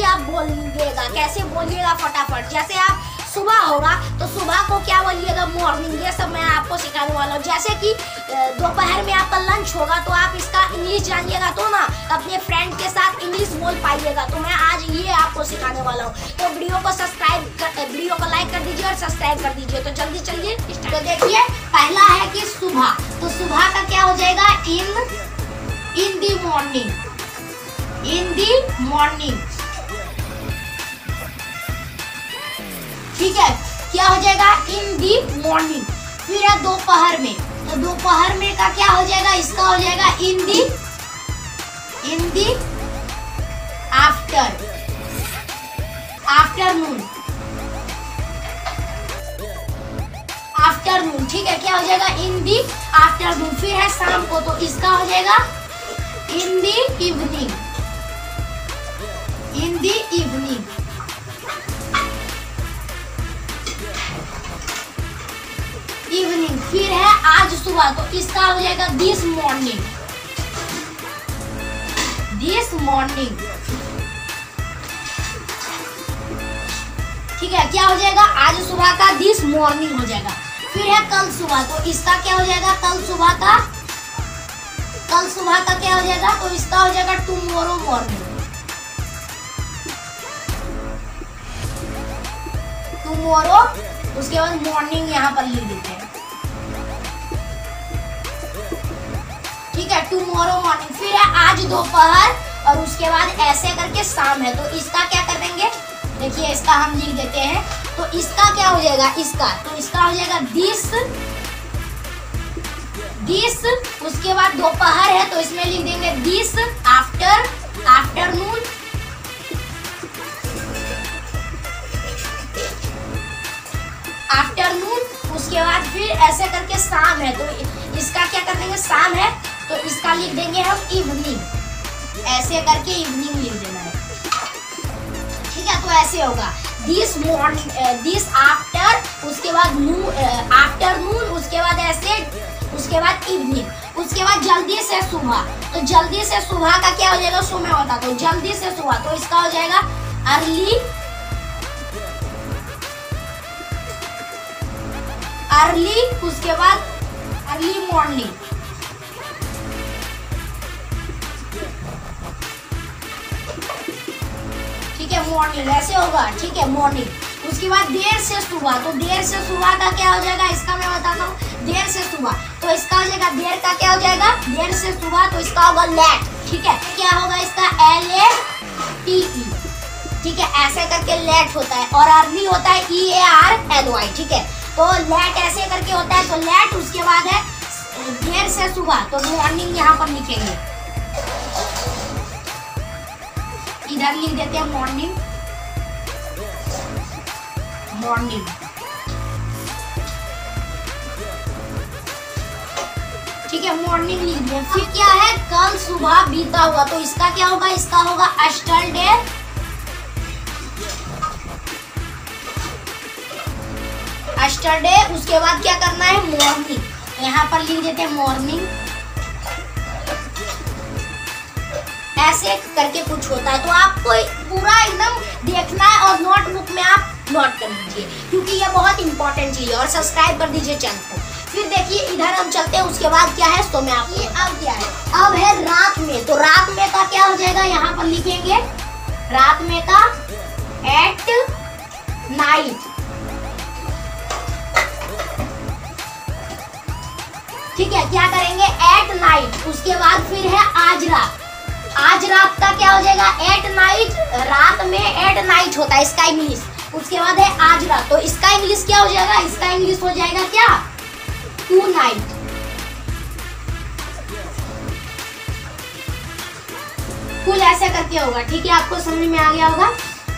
अंग्रेज़ी आप बोलिएगा, कैसे बोलिएगा फटाफट? जैसे आप सुबह होगा तो सुबह को क्या बोलिएगा? मॉर्निंग ये सब मैं आपको सिखाने वाला हूँ। जैसे कि दोपहर में आपका लंच होगा तो आप इसका इंग्लिश जानिएगा तो ना, अपने फ्रेंड के साथ इंग्लिश बोल पाइएगा। तो मैं आज ये आपको सिखाने वाला हूँ। तो वीडियो को सब्सक्राइब कर वीडियो को लाइक कर दीजिए और सब्सक्राइब कर दीजिए। तो जल्दी चलिए तो देखिए, पहला है कि सुबह। तो सुबह का क्या हो जाएगा? In in the morning in the morning ठीक है? क्या हो जाएगा इन दी मॉर्निंग फिर है दोपहर में। तो दोपहर में का क्या हो जाएगा? इसका हो जाएगा in the in the after afternoon afternoon ठीक है? क्या हो जाएगा? इन दी आफ्टरनून फिर है शाम को तो इसका हो जाएगा in the evening in the evening आज सुबह तो इसका हो जाएगा? दिस मॉर्निंग दिस मॉर्निंग ठीक है, क्या हो जाएगा? आज सुबह का दिस मॉर्निंग हो जाएगा। फिर है कल सुबह तो इसका क्या हो जाएगा? कल सुबह का कल सुबह का क्या हो जाएगा? तो इसका हो जाएगा टुमोरो मॉर्निंग टुमोरो उसके बाद मॉर्निंग यहाँ पर लिख देते हैं। ठीक है टुमारो मॉर्निंग फिर है आज दोपहर, और उसके बाद ऐसे करके शाम है। तो इसका क्या कर देंगे? देखिए, इसका हम लिख देते हैं। तो इसका क्या हो जाएगा? इसका। तो इसका हो जाएगा दिस दिस उसके बाद दोपहर है तो इसमें लिख देंगे दिस आफ्टर आफ्टरनून आफ्टरनून उसके बाद फिर ऐसे करके शाम है। तो इसका क्या कर देंगे? शाम है। तो इसका लिख देंगे हम इवनिंग ऐसे करके इवनिंग लिख देना है। ठीक है तो ऐसे होगा। दिस मॉर्निंग दिस आफ्टर उसके बाद नू आफ्टरनून उसके बाद ऐसे, उसके बाद इवनिंग उसके बाद जल्दी से सुबह। तो जल्दी से सुबह का क्या हो जाएगा? सुबह होता तो जल्दी से सुबह। तो इसका हो जाएगा अर्ली अर्ली उसके बाद अर्ली मॉर्निंग ठीक है मॉर्निंग ऐसे होगा, ठीक है मॉर्निंग उसके बाद देर से सुबह तो देर से सुबह का क्या हो जाएगा, इसका मैं बताता हूँ. देर से सुबह तो इसका हो जाएगा, देर का क्या हो जाएगा? देर से सुबह तो इसका होगा लेट ठीक है? क्या होगा इसका? एल ए टी ई ठीक है? ऐसे करके लेट होता है, और अर्ली होता है E A R L Y ठीक है? तो लेट ऐसे करके होता है तो लेट उसके बाद है, देर से सुबह तो मॉर्निंग यहाँ पर लिखेंगे. इधर लिख देते हैं मॉर्निंग मॉर्निंग ठीक है मॉर्निंग लिख दिया फिर क्या है? कल सुबह बीता हुआ। तो इसका क्या होगा? इसका होगा अस्टरडे अस्टरडे उसके बाद क्या करना है? मॉर्निंग यहाँ पर लिख देते हैं मॉर्निंग ऐसे करके कुछ होता है तो आपको पूरा एकदम देखना है और नोटबुक में आप नोट कर लीजिए क्योंकि ये बहुत इंपॉर्टेंट चीज़ है और सब्सक्राइब कर दीजिए चैनल को। फिर देखिए इधर हम चलते हैं उसके बाद क्या है तो मैं आपको अब क्या है? अब है रात में। तो रात में का क्या हो जाएगा यहाँ पर लिखेंगे रात में का एट नाइट ठीक है क्या करेंगे? एट नाइट उसके बाद फिर है आज रात। आज रात का क्या हो जाएगा? एट नाइट रात में एट नाइट होता है इसका इंग्लिश उसके बाद है आज रात। तो इसका इंग्लिश क्या हो जाएगा? इसका इंग्लिश हो जाएगा क्या? टू नाइट फुल ऐसे करके होगा, ठीक है? आपको समझ में आ गया होगा?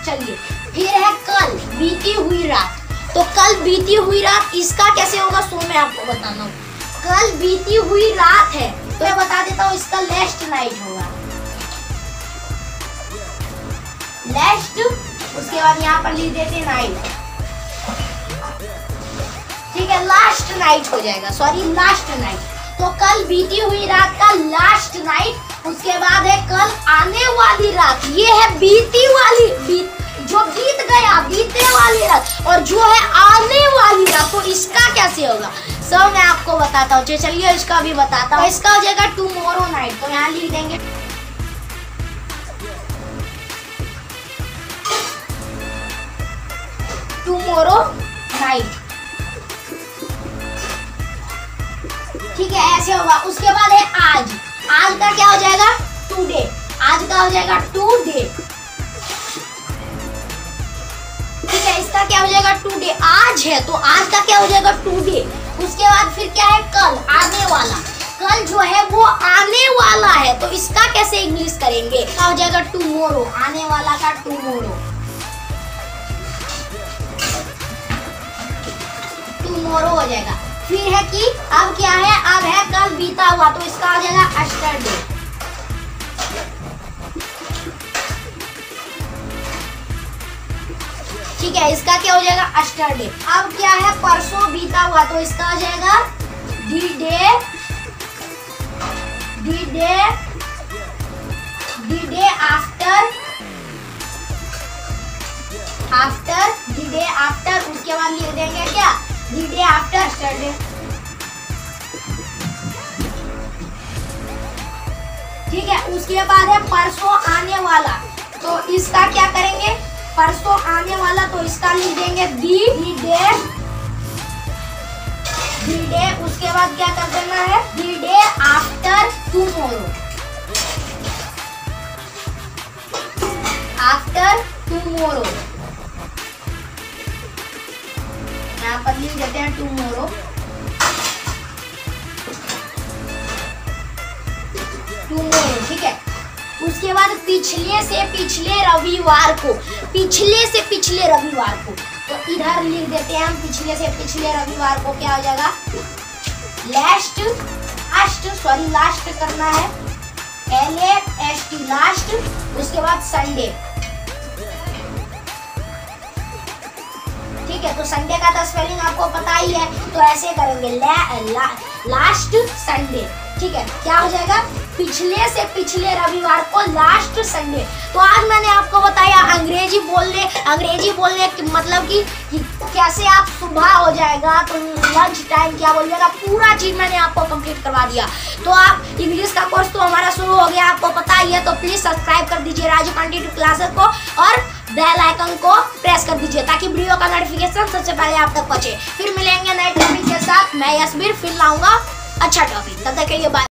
चलिए, फिर है कल, बीती हुई रात। तो कल बीती हुई रात इसका कैसे होगा? सो मैं आपको बताना हूँ। कल बीती हुई रात है। तो मैं बता देता हूँ, इसका लेस्ट नाइट होगा। लेस्ट उसके बाद यहाँ पर लिख देते नाइट ठीक है लास्ट नाइट हो जाएगा. सॉरी लास्ट नाइट तो कल बीती हुई रात का लास्ट नाइट उसके बाद है कल आने वाली रात. ये है बीती वाली बीत जो बीत गया, बीतने वाली रात. और जो है आने वाली रात तो इसका कैसे होगा? सब मैं आपको बताता हूँ. चलिए, इसका भी बताता हूँ. इसका हो जाएगा टूमोरो नाइट तो यहाँ लिख देंगे टूमोरो नाइट ठीक है, ऐसे होगा। उसके बाद है आज। आज का क्या हो जाएगा? टुडे आज का हो जाएगा टुडे ठीक है, इसका क्या हो जाएगा? टुडे आज है तो आज का क्या हो जाएगा? टुडे उसके बाद फिर क्या है? कल, आने वाला। कल जो है, वो आने वाला है। तो इसका कैसे इंग्लिश करेंगे? क्या हो जाएगा? टुमोरो आने वाला का टुमोरो टुमोरो हो जाएगा। फिर है कि अब क्या है? अब है कल बीता हुआ तो इसका आ जाएगा अस्टरडे ठीक है, इसका क्या हो जाएगा अस्टरडे अब क्या है? परसों बीता हुआ तो इसका आ जाएगा उसके बाद है परसों आने वाला। तो इसका क्या करेंगे? परसों आने वाला तो इसका लिख देंगे दी दी डे दी डे उसके बाद क्या कर देना है? The day after tomorrow after tomorrow यहाँ पर लिख देते हैं टूमोरो बाद पिछले से पिछले रविवार को, पिछले से पिछले रविवार को। तो इधर लिख देते हैं हम, पिछले से पिछले रविवार को क्या हो जाएगा? लास्ट लास्ट सॉरी लास्ट करना है। L F S T last उसके बाद संडे ठीक है तो संडे का तो स्पेलिंग आपको पता ही है तो ऐसे करेंगे। ला, ला, लास्ट संडे ठीक है? क्या हो जाएगा? पिछले से पिछले रविवार को लास्ट संडे तो आज मैंने आपको बताया अंग्रेज़ी बोलने अंग्रेज़ी बोलने मतलब कि, कैसे आप सुबह हो जाएगा तो लंच टाइम क्या बोलिएगा पूरा चीज़ मैंने आपको कंप्लीट करवा दिया। तो आप इंग्लिश का कोर्स तो हमारा शुरू हो गया आपको पता ही है तो प्लीज़ सब्सक्राइब कर दीजिए राजू पांडे क्लासेस को और बेल आइकन को प्रेस कर दीजिए ताकि वीडियो का नोटिफिकेशन सबसे पहले आप तक पहुँचे। फिर मिलेंगे नए टॉपिक के साथ। मैं यशबीर, फिर लाऊँगा अच्छा टॉपिक तब तक के लिए बाय